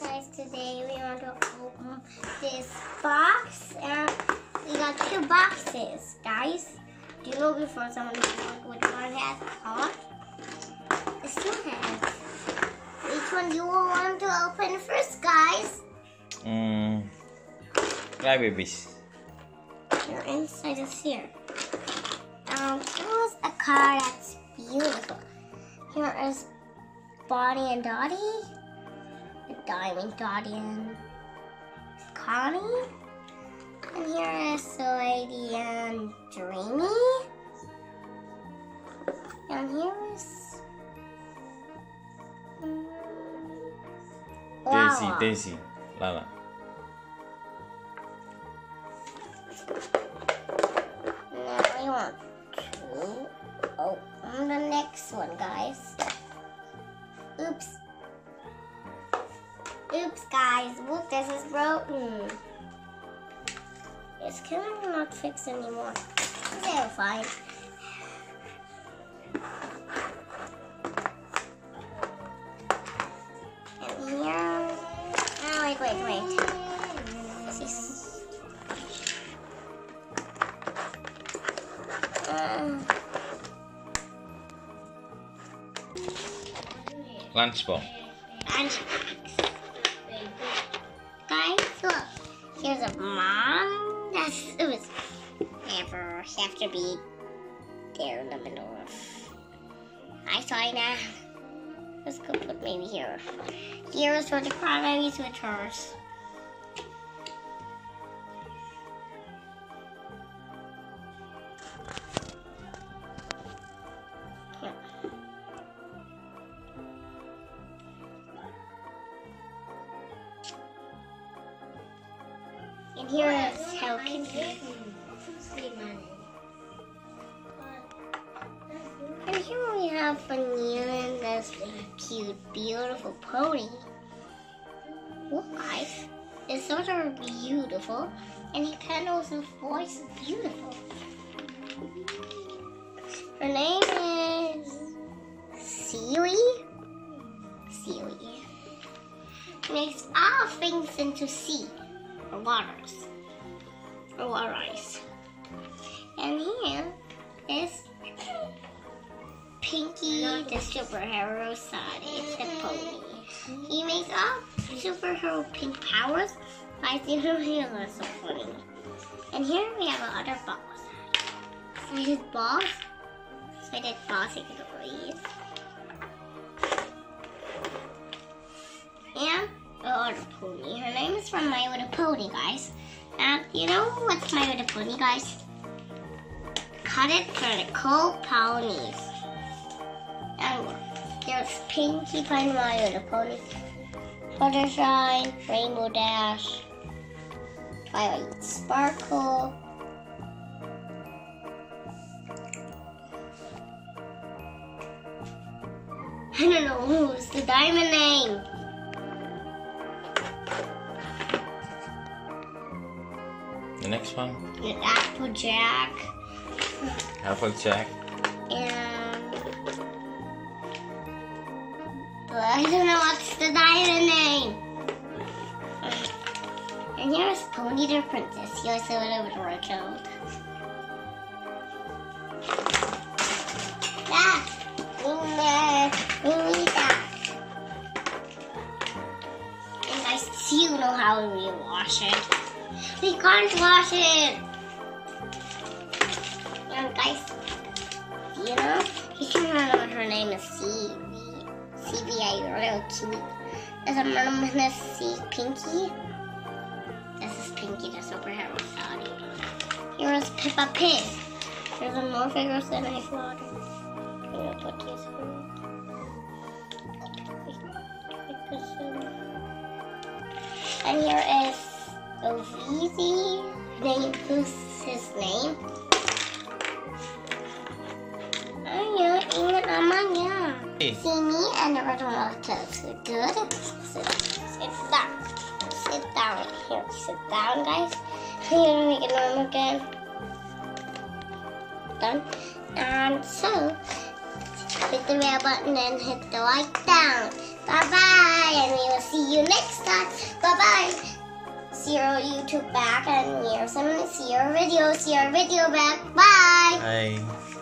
guys, today we want to open this box and we got two boxes, guys. Do you know before someone which one has heart? This one has. Which one do you want to open first, guys? Hmm. Cry babies. Your inside is here. Um, here's a car that's beautiful. Here is Bonnie and Dottie. The Diamond and Connie. And here is Lady and Dreamy. And here is mm, Daisy, Lala. Daisy. Lala. Now we want to open the next one, guys. Oops. Oops, guys. Look, this is broken. It's kind of not fixed anymore. Fine. And here. Oh, wait, wait, wait. Uh, Lunchbox. and Here's a mom. That's it was never have to be there in the middle of. Hi, China. Let's go put maybe here. Here's for the primary switchers. Here. And here is Hello Kitty. And here we have Vanilla and this cute, beautiful pony. Guys, it's sort of beautiful, and he kind of his voice is beautiful. Her name is Sealy. Sealy. Makes all things into sea or waters or ice. And here is Pinky, the superhero Sonic, the pony. He makes all superhero pink powers by zero so funny. And here we have other balls. So his balls. So did balls breathe. And the other pony. Her name is from My Little Pony, guys. And you know what's My Little Pony, guys? Cut it for the cool ponies. And there's Pinkie Pie My Little Pony, Fluttershy, Rainbow Dash, Twilight Sparkle. I don't know who's the diamond name. The next one. The Applejack Applejack. and but I don't know what's the diamond name. And here's Pony the Princess. He looks a little bit more killed. We need that. And do you know how we wash it? We can't wash it. And guys, you know, you can remember her name is CB. CBA, real cute. There's a mom in C Pinky. This is Pinky, the superhero Saudi. Here's Peppa Pig. There's a more figures than I thought. I'm gonna put these. And here is Ovizi. Name, who's his name? Ayo, ingat namanya. Hey. Sini and the red water. Good. Sit, sit down. Sit down. Here, sit down, guys. Here, make it normal again. Done. And so, hit the red button and hit the like down. Bye bye, and we will see you next time. Bye bye. See your YouTube back and here's some see your video. See your video back. Bye. Bye.